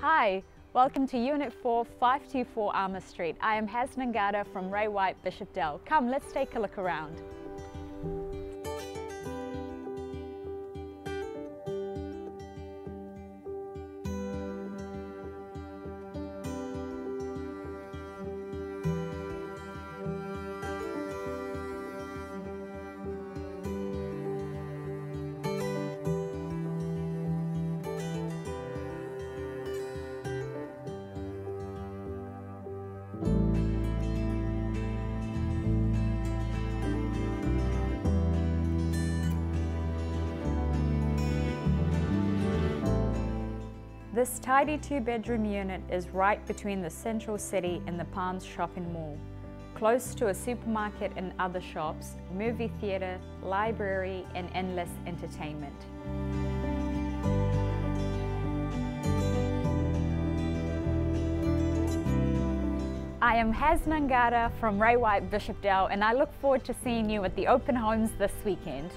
Hi, welcome to Unit 4, 524 Armagh Street. I am Hasna Ngara from Ray White Bishopdale. Come, let's take a look around. This tidy two-bedroom unit is right between the central city and the Palms shopping mall, close to a supermarket and other shops, movie theatre, library and endless entertainment. I am Hasna Ngara from Ray White Bishopdale and I look forward to seeing you at the open homes this weekend.